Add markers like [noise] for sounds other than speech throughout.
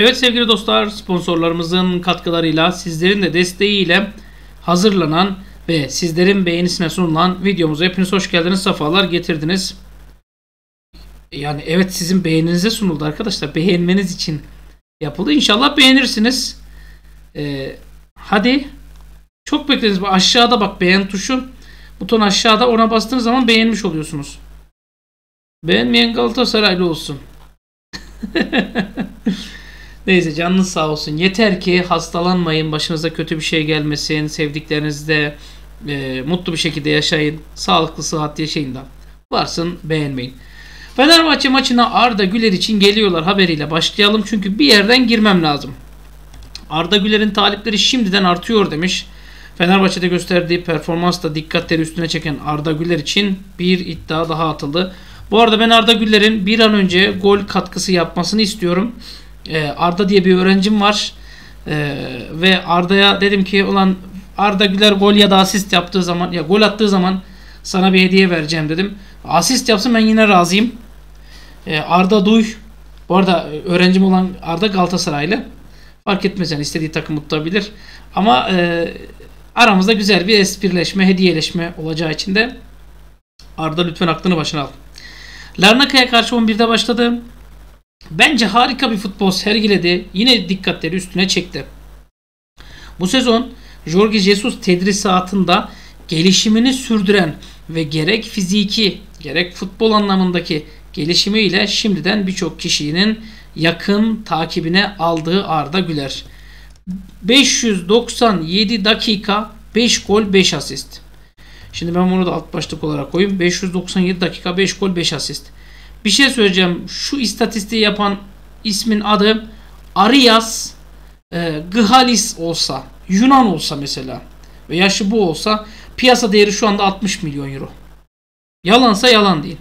Evet sevgili dostlar sponsorlarımızın katkılarıyla sizlerin de desteğiyle hazırlanan ve sizlerin beğenisine sunulan videomuza hepiniz hoş geldiniz. Safalar getirdiniz. Yani evet sizin beğeninize sunuldu arkadaşlar. Beğenmeniz için yapıldı. İnşallah beğenirsiniz. Ee, hadi. Çok beklediniz. Aşağıda bak beğen tuşu. Buton aşağıda ona bastığınız zaman beğenmiş oluyorsunuz. Beğenmeyen Galatasaraylı olsun. [laughs] Neyse canınız sağ olsun. Yeter ki hastalanmayın, başınıza kötü bir şey gelmesin, sevdiklerinizle e, mutlu bir şekilde yaşayın, sağlıklı sıhhat yaşayın da. Varsın beğenmeyin. Fenerbahçe maçına Arda Güler için geliyorlar haberiyle başlayalım çünkü bir yerden girmem lazım. Arda Güler'in talipleri şimdiden artıyor demiş. Fenerbahçe'de gösterdiği performansla dikkatleri üstüne çeken Arda Güler için bir iddia daha atıldı. Bu arada ben Arda Güler'in bir an önce gol katkısı yapmasını istiyorum. Ee, Arda diye bir öğrencim var. Ee, ve Arda'ya dedim ki ulan Arda Güler gol ya da asist yaptığı zaman ya gol attığı zaman sana bir hediye vereceğim dedim. Asist yapsın ben yine razıyım. Ee, Arda Duy bu arada öğrencim olan Arda Galatasaraylı. Fark etmez yani istediği takım tutabilir. Ama e, aramızda güzel bir esprileşme, hediyeleşme olacağı için de Arda lütfen aklını başına al. Larnaka'ya karşı 11'de başladı. Bence harika bir futbol sergiledi. Yine dikkatleri üstüne çekti. Bu sezon Jorge Jesus tedrisatında gelişimini sürdüren ve gerek fiziki gerek futbol anlamındaki gelişimiyle şimdiden birçok kişinin yakın takibine aldığı Arda Güler. 597 dakika 5 gol 5 asist. Şimdi ben bunu da alt başlık olarak koyayım. 597 dakika 5 gol 5 asist. Bir şey söyleyeceğim. Şu istatistiği yapan ismin adı Arias e, Ghalis olsa, Yunan olsa mesela ve yaşı bu olsa piyasa değeri şu anda 60 milyon euro. Yalansa yalan değil.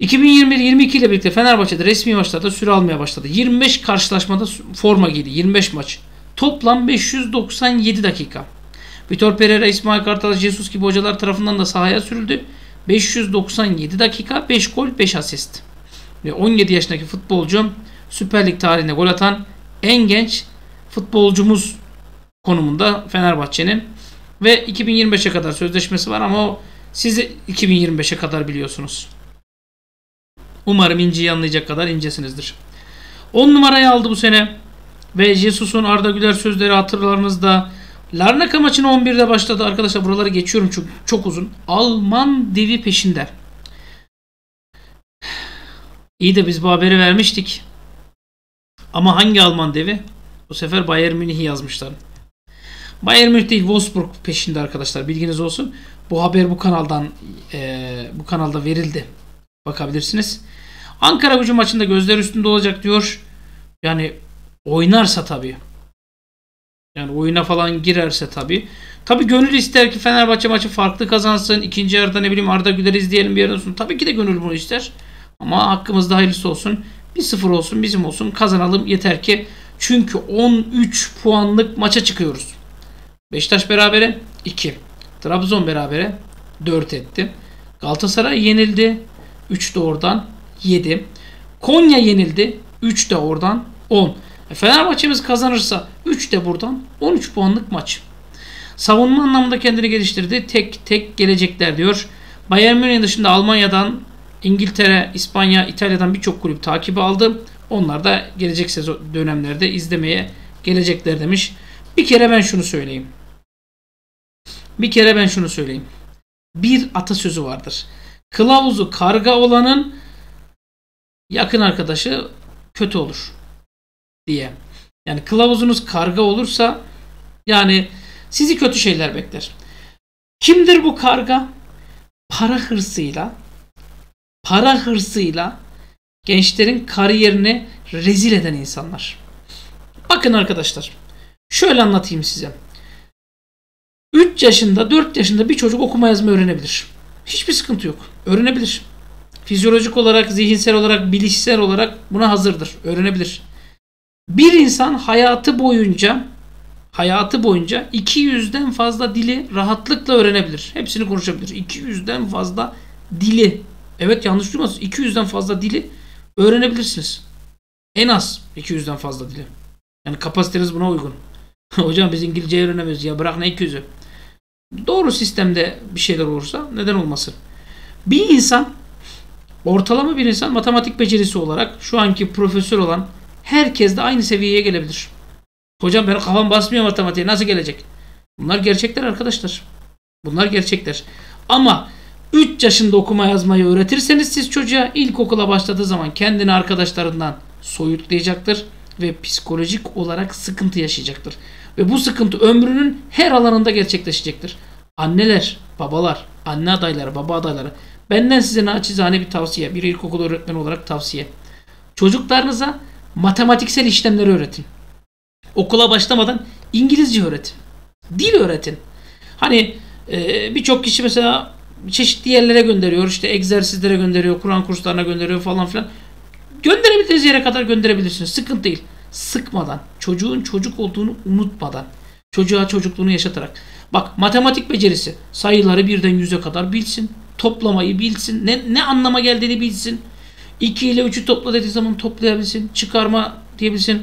2021-22 ile birlikte Fenerbahçe'de resmi maçlarda süre almaya başladı. 25 karşılaşmada forma giydi. 25 maç. Toplam 597 dakika. Vitor Pereira, İsmail Kartal, Jesus gibi hocalar tarafından da sahaya sürüldü. 597 dakika, 5 gol, 5 asist. Ve 17 yaşındaki futbolcu Süper Lig tarihinde gol atan en genç futbolcumuz konumunda Fenerbahçe'nin. Ve 2025'e kadar sözleşmesi var ama o sizi 2025'e kadar biliyorsunuz. Umarım İnci'yi anlayacak kadar incesinizdir. 10 numarayı aldı bu sene. Ve Jesus'un Arda Güler sözleri hatırlarınızda Larnaka maçına 11'de başladı. Arkadaşlar buraları geçiyorum çünkü çok uzun. Alman devi peşinde. İyi de biz bu haberi vermiştik. Ama hangi Alman devi? Bu sefer Bayern Münih'i yazmışlar. Bayern Münih değil Wolfsburg peşinde arkadaşlar. Bilginiz olsun. Bu haber bu kanaldan e, bu kanalda verildi. Bakabilirsiniz. Ankara gücü maçında gözler üstünde olacak diyor. Yani oynarsa tabii. Yani oyuna falan girerse tabi. Tabi gönül ister ki Fenerbahçe maçı farklı kazansın. İkinci yarıda ne bileyim Arda Güler izleyelim bir yerden sonra. Tabii ki de gönül bunu ister. Ama hakkımızda hayırlısı olsun. 1-0 olsun bizim olsun kazanalım yeter ki. Çünkü 13 puanlık maça çıkıyoruz. Beşiktaş berabere 2. Trabzon berabere 4 etti. Galatasaray yenildi. 3 de oradan 7. Konya yenildi. 3 de oradan 10. E Fenerbahçe'miz kazanırsa 3 de buradan 13 puanlık maç. Savunma anlamında kendini geliştirdi. Tek tek gelecekler diyor. Bayern Münih dışında Almanya'dan İngiltere, İspanya, İtalya'dan birçok kulüp takibi aldı. Onlar da gelecek sezon dönemlerde izlemeye gelecekler demiş. Bir kere ben şunu söyleyeyim. Bir kere ben şunu söyleyeyim. Bir atasözü vardır. Kılavuzu karga olanın yakın arkadaşı kötü olur diye. Yani kılavuzunuz karga olursa yani sizi kötü şeyler bekler. Kimdir bu karga? Para hırsıyla para hırsıyla gençlerin kariyerini rezil eden insanlar. Bakın arkadaşlar. Şöyle anlatayım size. 3 yaşında 4 yaşında bir çocuk okuma yazma öğrenebilir. Hiçbir sıkıntı yok. Öğrenebilir. Fizyolojik olarak, zihinsel olarak, bilişsel olarak buna hazırdır. Öğrenebilir. Bir insan hayatı boyunca hayatı boyunca 200'den fazla dili rahatlıkla öğrenebilir. Hepsini konuşabilir. 200'den fazla dili. Evet yanlış duymasın. 200'den fazla dili öğrenebilirsiniz. En az 200'den fazla dili. Yani kapasiteniz buna uygun. [laughs] Hocam biz İngilizce öğrenemiyoruz ya bırak ne 200'ü. Doğru sistemde bir şeyler olursa neden olmasın. Bir insan ortalama bir insan matematik becerisi olarak şu anki profesör olan herkes de aynı seviyeye gelebilir. Hocam benim kafam basmıyor matematiğe nasıl gelecek? Bunlar gerçekler arkadaşlar. Bunlar gerçekler. Ama 3 yaşında okuma yazmayı öğretirseniz siz çocuğa ilkokula başladığı zaman kendini arkadaşlarından soyutlayacaktır ve psikolojik olarak sıkıntı yaşayacaktır. Ve bu sıkıntı ömrünün her alanında gerçekleşecektir. Anneler, babalar, anne adayları, baba adayları benden size naçizane bir tavsiye, bir ilkokul öğretmeni olarak tavsiye. Çocuklarınıza matematiksel işlemleri öğretin. Okula başlamadan İngilizce öğretin. Dil öğretin. Hani e, birçok kişi mesela çeşitli yerlere gönderiyor. işte egzersizlere gönderiyor, Kur'an kurslarına gönderiyor falan filan. Gönderebildiğiniz yere kadar gönderebilirsiniz. Sıkıntı değil. Sıkmadan, çocuğun çocuk olduğunu unutmadan, çocuğa çocukluğunu yaşatarak. Bak matematik becerisi sayıları birden yüze kadar bilsin. Toplamayı bilsin. Ne, ne anlama geldiğini bilsin. 2 ile 3'ü topla dediği zaman toplayabilsin. Çıkarma diyebilsin.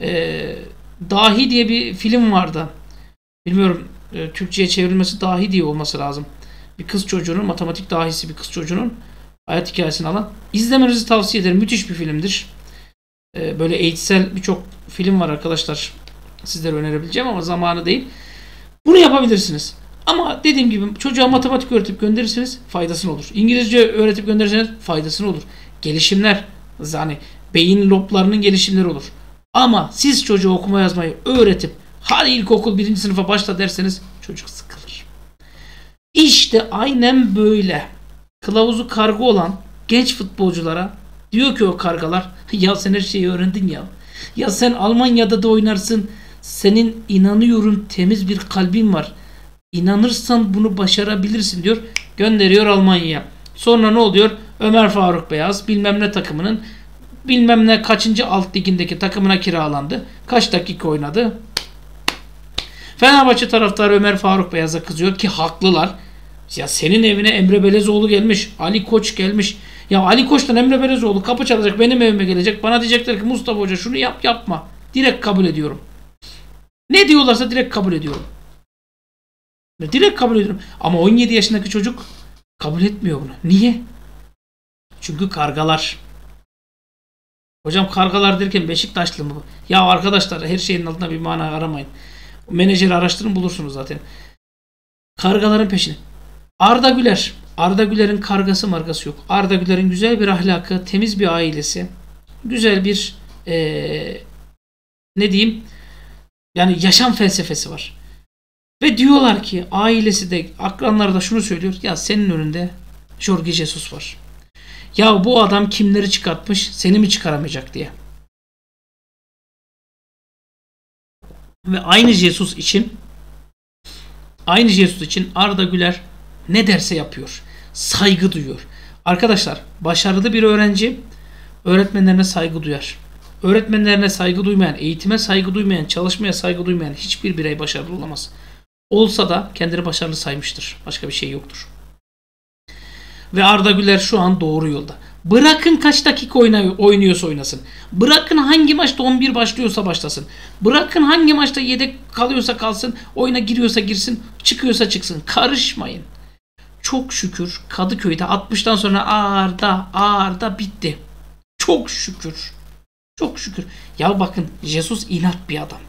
Ee, Dahi diye bir film vardı. Bilmiyorum e, Türkçe'ye çevrilmesi dahi diye olması lazım. Bir kız çocuğunun, matematik dahisi bir kız çocuğunun hayat hikayesini alan. İzlemenizi tavsiye ederim. Müthiş bir filmdir. E, böyle eğitsel birçok film var arkadaşlar. Sizlere önerebileceğim ama zamanı değil. Bunu yapabilirsiniz. Ama dediğim gibi çocuğa matematik öğretip gönderirseniz faydasını olur. İngilizce öğretip gönderirseniz faydasını olur. Gelişimler, yani beyin loblarının gelişimleri olur. Ama siz çocuğa okuma yazmayı öğretip hadi ilkokul birinci sınıfa başla derseniz çocuk sıkılır. İşte aynen böyle. Kılavuzu karga olan genç futbolculara diyor ki o kargalar ya sen her şeyi öğrendin ya. Ya sen Almanya'da da oynarsın. Senin inanıyorum temiz bir kalbin var. İnanırsan bunu başarabilirsin diyor. Gönderiyor Almanya'ya. Sonra ne oluyor? Ömer Faruk Beyaz bilmem ne takımının bilmem ne kaçıncı alt ligindeki takımına kiralandı. Kaç dakika oynadı? Fenerbahçe taraftarı Ömer Faruk Beyaz'a kızıyor ki haklılar. Ya senin evine Emre Belezoğlu gelmiş. Ali Koç gelmiş. Ya Ali Koç'tan Emre Belezoğlu kapı çalacak benim evime gelecek. Bana diyecekler ki Mustafa Hoca şunu yap yapma. Direkt kabul ediyorum. Ne diyorlarsa direkt kabul ediyorum. Direkt kabul ediyorum. Ama 17 yaşındaki çocuk kabul etmiyor bunu. Niye? Çünkü kargalar. Hocam kargalar derken Beşiktaşlı mı? Ya arkadaşlar her şeyin altında bir mana aramayın. Menajeri araştırın bulursunuz zaten. Kargaların peşine. Arda Güler. Arda Güler'in kargası markası yok. Arda Güler'in güzel bir ahlakı, temiz bir ailesi, güzel bir ee, ne diyeyim yani yaşam felsefesi var. Ve diyorlar ki ailesi de akranları da şunu söylüyor. Ya senin önünde Jorge Jesus var. Ya bu adam kimleri çıkartmış seni mi çıkaramayacak diye. Ve aynı Jesus için aynı Jesus için Arda Güler ne derse yapıyor. Saygı duyuyor. Arkadaşlar başarılı bir öğrenci öğretmenlerine saygı duyar. Öğretmenlerine saygı duymayan, eğitime saygı duymayan, çalışmaya saygı duymayan hiçbir birey başarılı olamaz. Olsa da kendini başarılı saymıştır. Başka bir şey yoktur. Ve Arda Güler şu an doğru yolda. Bırakın kaç dakika oynuyorsa oynasın. Bırakın hangi maçta 11 başlıyorsa başlasın. Bırakın hangi maçta yedek kalıyorsa kalsın. Oyuna giriyorsa girsin. Çıkıyorsa çıksın. Karışmayın. Çok şükür Kadıköy'de 60'tan sonra Arda Arda bitti. Çok şükür. Çok şükür. Ya bakın Jesus inat bir adam.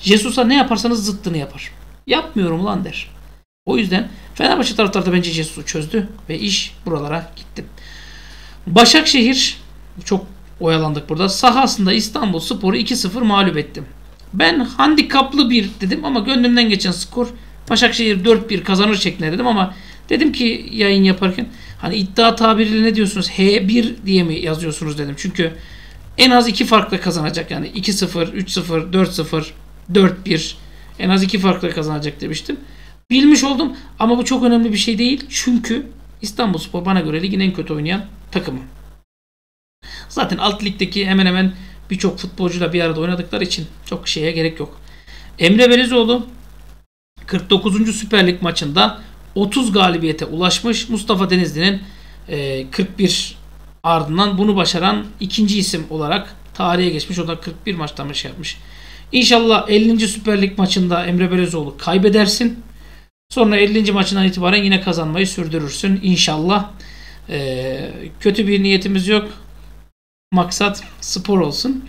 Jesus'a ne yaparsanız zıttını yapar. Yapmıyorum ulan der. O yüzden Fenerbahçe taraftarı da bence Jesus'u çözdü ve iş buralara gitti. Başakşehir çok oyalandık burada. Sahasında İstanbul Spor'u 2-0 mağlup ettim. Ben handikaplı bir dedim ama gönlümden geçen skor Başakşehir 4-1 kazanır şeklinde dedim ama dedim ki yayın yaparken hani iddia tabiriyle ne diyorsunuz? H1 diye mi yazıyorsunuz dedim. Çünkü en az iki farkla kazanacak yani 2-0, 3-0, 4-0, 4-1 en az iki farkla kazanacak demiştim. Bilmiş oldum ama bu çok önemli bir şey değil. Çünkü İstanbul Spor bana göre ligin en kötü oynayan takımı. Zaten alt ligdeki hemen hemen birçok futbolcuyla bir arada oynadıkları için çok şeye gerek yok. Emre Belezoğlu 49. Süper Lig maçında 30 galibiyete ulaşmış. Mustafa Denizli'nin 41 ardından bunu başaran ikinci isim olarak Tarihe geçmiş. O da 41 maçta mı şey yapmış. İnşallah 50. Süper Lig maçında Emre Belözoğlu kaybedersin. Sonra 50. maçından itibaren yine kazanmayı sürdürürsün. İnşallah. Ee, kötü bir niyetimiz yok. Maksat spor olsun.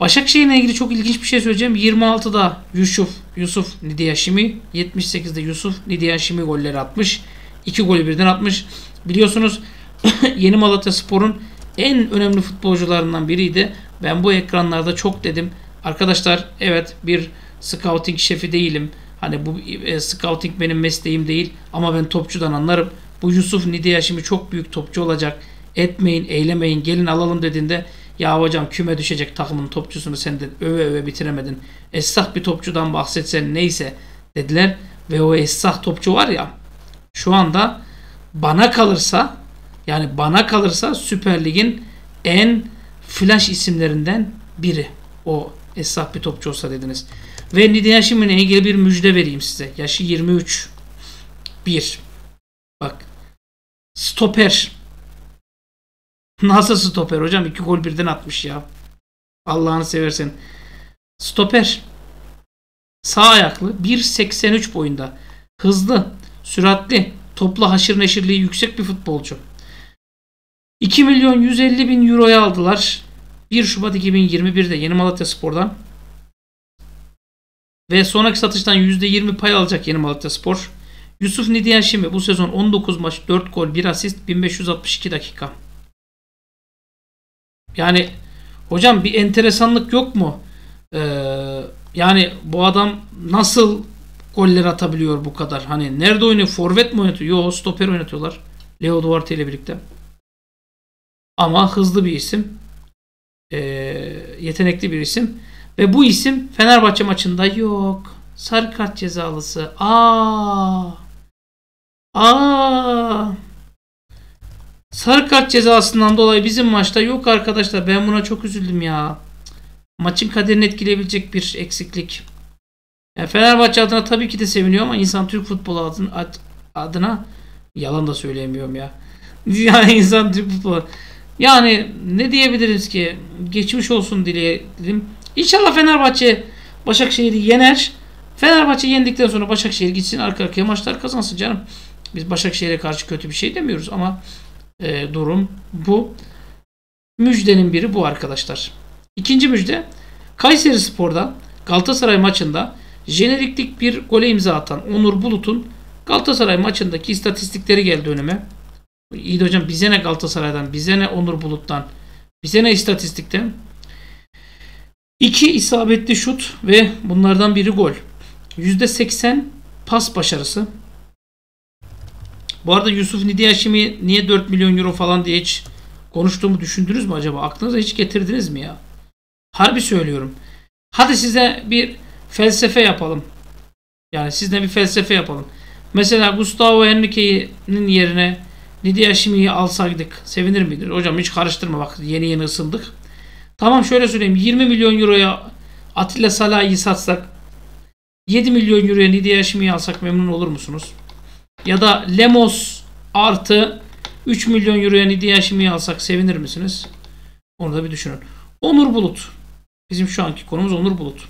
Başakşehir'le ilgili çok ilginç bir şey söyleyeceğim. 26'da Yusuf, Yusuf Nidiyashimi, 78'de Yusuf Nidiyashimi golleri atmış. 2 golü birden atmış. Biliyorsunuz [coughs] Yeni Malatya Spor'un en önemli futbolcularından biriydi. Ben bu ekranlarda çok dedim. Arkadaşlar evet bir scouting şefi değilim. Hani bu e, scouting benim mesleğim değil ama ben topçudan anlarım. Bu Yusuf Nidiyashimi çok büyük topçu olacak. Etmeyin, eylemeyin, gelin alalım dediğinde ya hocam küme düşecek takımın topçusunu sen de öve öve bitiremedin. Essak bir topçudan bahsetsen neyse dediler. Ve o essak topçu var ya şu anda bana kalırsa yani bana kalırsa Süper Lig'in en flash isimlerinden biri. O essak bir topçu olsa dediniz. Ve Nidia Şimin'e ilgili bir müjde vereyim size. Yaşı 23. 1. Bak. Stoper. Nasıl stoper hocam? İki gol birden atmış ya. Allah'ını seversen. Stoper. Sağ ayaklı. 1.83 boyunda. Hızlı. Süratli. Topla haşır neşirliği yüksek bir futbolcu. 2 milyon 150 bin euroya aldılar. 1 Şubat 2021'de Yeni Malatya Spor'dan. Ve sonraki satıştan %20 pay alacak Yeni Malatya Spor. Yusuf Nidiyashimi bu sezon 19 maç 4 gol 1 asist 1562 dakika. Yani hocam bir enteresanlık yok mu? Ee, yani bu adam nasıl goller atabiliyor bu kadar? Hani nerede oynuyor? Forvet mi oynatıyor? Yok stoper oynatıyorlar. Leo Duarte ile birlikte. Ama hızlı bir isim. Ee, yetenekli bir isim. Ve bu isim Fenerbahçe maçında yok. Sarı kart cezalısı. Aa. Aa. Sarı kart cezasından dolayı bizim maçta yok arkadaşlar. Ben buna çok üzüldüm ya. Maçın kaderini etkileyebilecek bir eksiklik. Yani Fenerbahçe adına tabii ki de seviniyor ama insan Türk futbolu adına, adına yalan da söyleyemiyorum ya. [laughs] Yani insan Türk futbolu yani ne diyebiliriz ki geçmiş olsun dileyelim. İnşallah Fenerbahçe Başakşehir'i yener. Fenerbahçe yendikten sonra Başakşehir gitsin arka arkaya maçlar kazansın canım. Biz Başakşehir'e karşı kötü bir şey demiyoruz ama e, durum bu. Müjdenin biri bu arkadaşlar. İkinci müjde Kayseri Spor'da Galatasaray maçında jeneriklik bir gole imza atan Onur Bulut'un Galatasaray maçındaki istatistikleri geldi önüme. İyi de hocam bize ne Galatasaray'dan, bize ne Onur Bulut'tan, bize ne istatistikten. İki isabetli şut ve bunlardan biri gol. %80 pas başarısı. Bu arada Yusuf Nidiyashimi niye 4 milyon euro falan diye hiç konuştuğumu düşündünüz mü acaba? Aklınıza hiç getirdiniz mi ya? Harbi söylüyorum. Hadi size bir felsefe yapalım. Yani sizle bir felsefe yapalım. Mesela Gustavo Henrique'nin yerine Nidiyashimi'yi alsaydık sevinir miydin? Hocam hiç karıştırma bak yeni yeni ısındık. Tamam şöyle söyleyeyim 20 milyon euroya Atilla Salah'ı satsak 7 milyon euroya Nidiyashimi'yi alsak memnun olur musunuz? Ya da Lemos artı 3 milyon euroya Nidiyashimi'yi alsak sevinir misiniz? Onu da bir düşünün. Onur Bulut. Bizim şu anki konumuz Onur Bulut.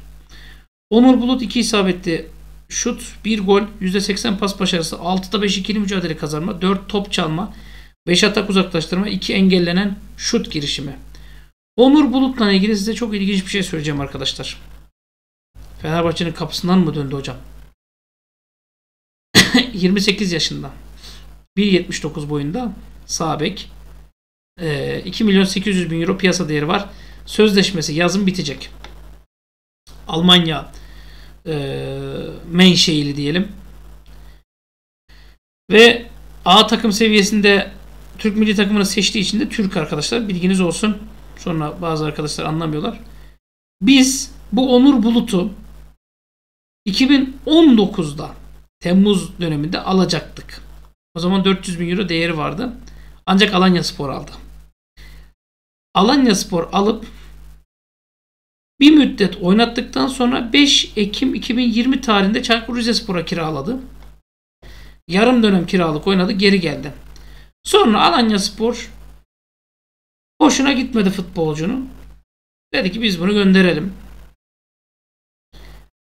Onur Bulut 2 isabetli şut, 1 gol, %80 pas başarısı, 6'da 5 ikili mücadele kazanma, 4 top çalma, 5 atak uzaklaştırma, 2 engellenen şut girişimi. Onur Bulut'la ilgili size çok ilginç bir şey söyleyeceğim arkadaşlar. Fenerbahçe'nin kapısından mı döndü hocam? [coughs] 28 yaşında. 1.79 boyunda sağ bek. 2 milyon 800 bin euro piyasa değeri var. Sözleşmesi yazın bitecek. Almanya e, menşeili diyelim. Ve A takım seviyesinde Türk milli takımını seçtiği için de Türk arkadaşlar bilginiz olsun. Sonra bazı arkadaşlar anlamıyorlar. Biz bu Onur Bulut'u 2019'da Temmuz döneminde alacaktık. O zaman 400 bin euro değeri vardı. Ancak Alanya Spor aldı. Alanya Spor alıp bir müddet oynattıktan sonra 5 Ekim 2020 tarihinde Çaykur Rizespor'a kiraladı. Yarım dönem kiralık oynadı geri geldi. Sonra Alanya Spor hoşuna gitmedi futbolcunun. Dedi ki biz bunu gönderelim.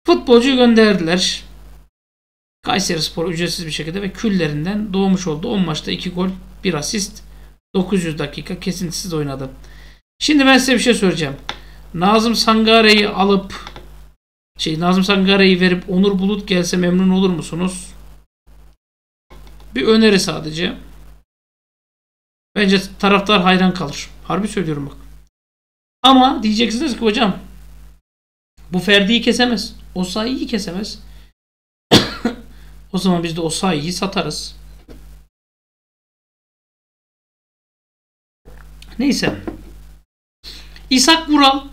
Futbolcuyu gönderdiler. Kayseri Spor ücretsiz bir şekilde ve küllerinden doğmuş oldu. 10 maçta 2 gol, 1 asist, 900 dakika kesintisiz oynadı. Şimdi ben size bir şey söyleyeceğim. Nazım Sangare'yi alıp şey Nazım Sangare'yi verip Onur Bulut gelse memnun olur musunuz? Bir öneri sadece. Bence taraftar hayran kalır. Harbi söylüyorum bak. Ama diyeceksiniz ki hocam bu Ferdi'yi kesemez. O sayıyı kesemez. [coughs] o zaman biz de o sayıyı satarız. Neyse. İshak Vural.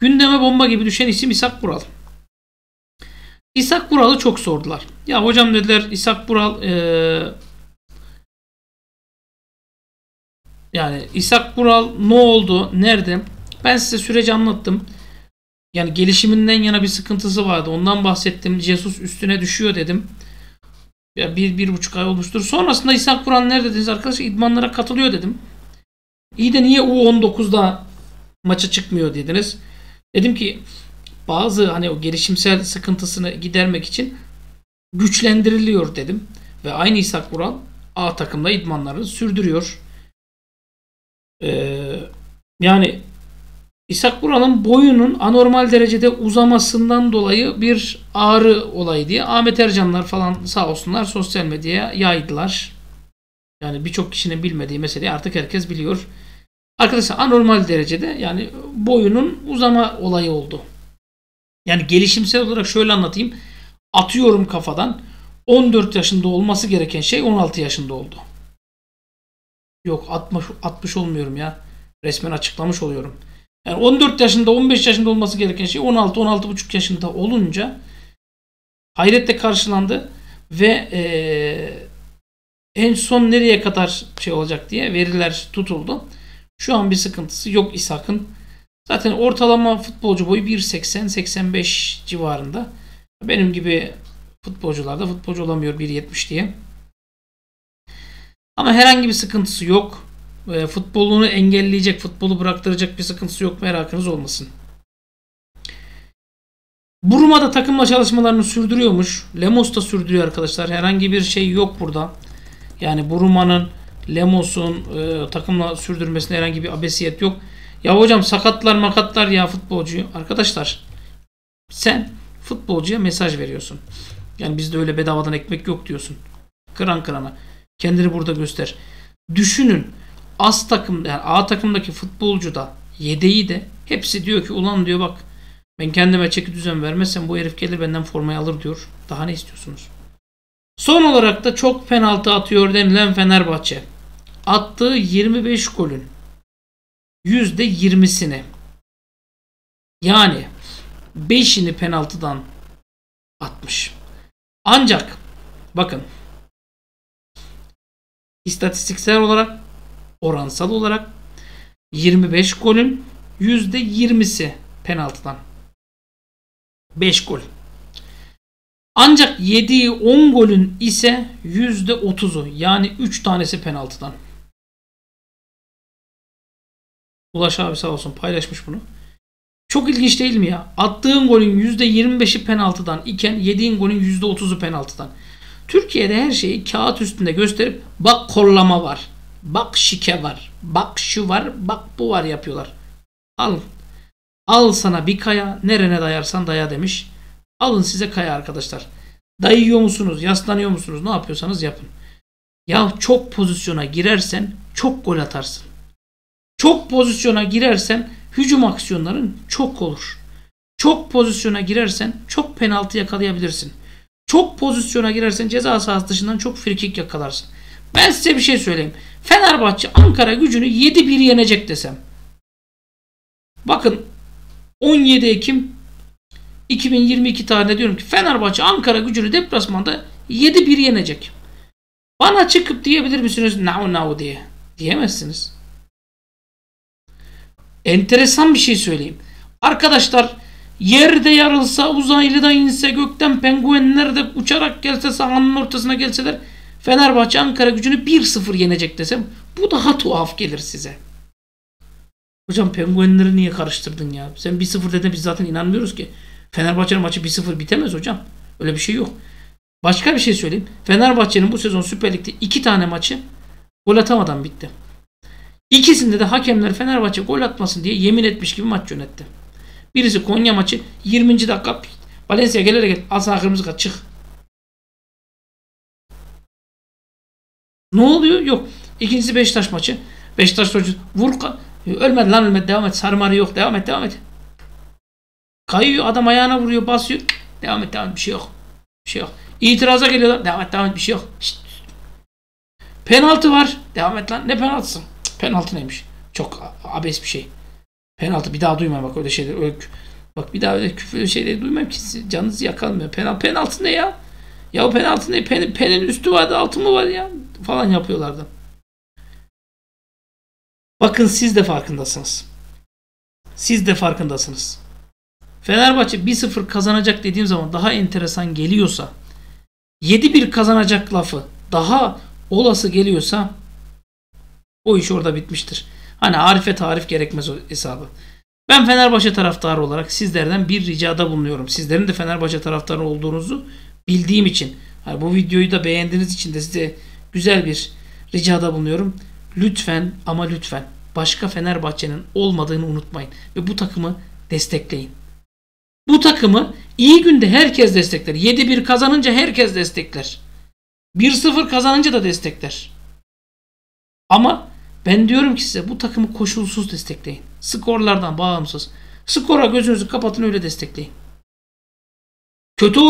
Gündeme bomba gibi düşen isim İshak Vural. İshak Vural'ı çok sordular. Ya hocam dediler İshak Vural ee, yani İshak Vural ne oldu? Nerede? Ben size süreci anlattım. Yani gelişiminden yana bir sıkıntısı vardı. Ondan bahsettim. Jesus üstüne düşüyor dedim. Ya bir, bir buçuk ay olmuştur. Sonrasında İshak Vural nerede dediniz arkadaşlar? İdmanlara katılıyor dedim. İyi de niye U19'da maça çıkmıyor dediniz. Dedim ki bazı hani o gelişimsel sıkıntısını gidermek için güçlendiriliyor dedim. Ve aynı İshak Vural A takımda idmanlarını sürdürüyor. Ee, yani İshak Vural'ın boyunun anormal derecede uzamasından dolayı bir ağrı olayı diye Ahmet Ercanlar falan sağ olsunlar sosyal medyaya yaydılar. Yani birçok kişinin bilmediği meseleyi artık herkes biliyor. Arkadaşlar anormal derecede yani boyunun uzama olayı oldu. Yani gelişimsel olarak şöyle anlatayım. Atıyorum kafadan 14 yaşında olması gereken şey 16 yaşında oldu. Yok 60, 60 olmuyorum ya. Resmen açıklamış oluyorum. Yani 14 yaşında 15 yaşında olması gereken şey 16-16,5 yaşında olunca hayretle karşılandı ve ee, en son nereye kadar şey olacak diye veriler tutuldu. Şu an bir sıkıntısı yok İshak'ın. Zaten ortalama futbolcu boyu 1.80-85 civarında. Benim gibi futbolcular da futbolcu olamıyor 1.70 diye. Ama herhangi bir sıkıntısı yok. E, futbolunu engelleyecek, futbolu bıraktıracak bir sıkıntısı yok merakınız olmasın. Buruma takımla çalışmalarını sürdürüyormuş. Lemos da sürdürüyor arkadaşlar. Herhangi bir şey yok burada. Yani Buruma'nın Lemos'un e, takımla sürdürmesine herhangi bir abesiyet yok. Ya hocam sakatlar makatlar ya futbolcuyu. Arkadaşlar sen futbolcuya mesaj veriyorsun. Yani bizde öyle bedavadan ekmek yok diyorsun. Kıran kırana. Kendini burada göster. Düşünün az takım yani A takımdaki futbolcu da yedeği de hepsi diyor ki ulan diyor bak ben kendime çeki düzen vermezsem bu herif gelir benden formayı alır diyor. Daha ne istiyorsunuz? Son olarak da çok penaltı atıyor denilen Fenerbahçe. Attığı 25 golün %20'sini yani 5'ini penaltıdan atmış. Ancak bakın istatistiksel olarak oransal olarak 25 golün %20'si penaltıdan. 5 gol. Ancak yediği 10 golün ise %30'u yani 3 tanesi penaltıdan. Ulaş abi sağ olsun paylaşmış bunu. Çok ilginç değil mi ya? Attığın golün %25'i penaltıdan iken yediğin golün %30'u penaltıdan. Türkiye'de her şeyi kağıt üstünde gösterip bak kollama var. Bak şike var. Bak şu var. Bak bu var yapıyorlar. Al. Al sana bir kaya. Nerene dayarsan daya demiş. Alın size kaya arkadaşlar. Dayıyor musunuz? Yaslanıyor musunuz? Ne yapıyorsanız yapın. Ya çok pozisyona girersen çok gol atarsın. Çok pozisyona girersen hücum aksiyonların çok olur. Çok pozisyona girersen çok penaltı yakalayabilirsin. Çok pozisyona girersen ceza sahası dışından çok frikik yakalarsın. Ben size bir şey söyleyeyim. Fenerbahçe Ankara gücünü 7-1 yenecek desem. Bakın 17 Ekim 2022 tarihinde diyorum ki Fenerbahçe Ankara gücünü deplasmanda 7-1 yenecek. Bana çıkıp diyebilir misiniz now now diye. Diyemezsiniz. Enteresan bir şey söyleyeyim. Arkadaşlar yerde yarılsa uzaylı da inse gökten penguenler de uçarak gelse sahanın ortasına gelseler Fenerbahçe Ankara gücünü 1-0 yenecek desem bu daha tuhaf gelir size. Hocam penguenleri niye karıştırdın ya? Sen 1-0 dedin biz zaten inanmıyoruz ki. Fenerbahçe'nin maçı 1-0 bitemez hocam. Öyle bir şey yok. Başka bir şey söyleyeyim. Fenerbahçe'nin bu sezon Süper Lig'de iki tane maçı gol atamadan bitti. İkisinde de hakemler Fenerbahçe gol atmasın diye yemin etmiş gibi maç yönetti. Birisi Konya maçı 20. dakika Valencia gelerek gel. Al sana kırmızı kart çık. Ne oluyor? Yok. İkincisi Beşiktaş maçı. Beşiktaş çocuğu vur ölmedi lan ölmedi devam et. Sarı marı yok. Devam et devam et. Kayıyor adam ayağına vuruyor basıyor. Devam et devam et bir şey yok. Bir şey yok. İtiraza geliyorlar. Devam et devam et bir şey yok. Şşt. Penaltı var. Devam et lan. Ne penaltısı? Penaltı neymiş? Çok abes bir şey. Penaltı bir daha duyma bak öyle şeyler. Öyle, bak bir daha öyle küfürlü şeyleri duymam ki canınızı yakalmıyor. Penal, penaltı ne ya? Ya o penaltı ne? Pen, penin üstü vardı altı mı var ya? Falan yapıyorlardı. Bakın siz de farkındasınız. Siz de farkındasınız. Fenerbahçe 1-0 kazanacak dediğim zaman daha enteresan geliyorsa 7-1 kazanacak lafı daha olası geliyorsa o iş orada bitmiştir. Hani arife tarif gerekmez o hesabı. Ben Fenerbahçe taraftarı olarak sizlerden bir ricada bulunuyorum. Sizlerin de Fenerbahçe taraftarı olduğunuzu bildiğim için. Hani bu videoyu da beğendiğiniz için de size güzel bir ricada bulunuyorum. Lütfen ama lütfen başka Fenerbahçe'nin olmadığını unutmayın. Ve bu takımı destekleyin. Bu takımı iyi günde herkes destekler. 7-1 kazanınca herkes destekler. 1-0 kazanınca da destekler. Ama ben diyorum ki size bu takımı koşulsuz destekleyin. Skorlardan bağımsız. Skora gözünüzü kapatın öyle destekleyin. Kötü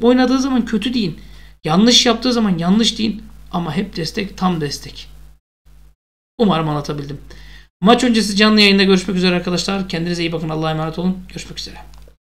oynadığı zaman kötü deyin. Yanlış yaptığı zaman yanlış deyin. Ama hep destek, tam destek. Umarım anlatabildim. Maç öncesi canlı yayında görüşmek üzere arkadaşlar. Kendinize iyi bakın. Allah'a emanet olun. Görüşmek üzere.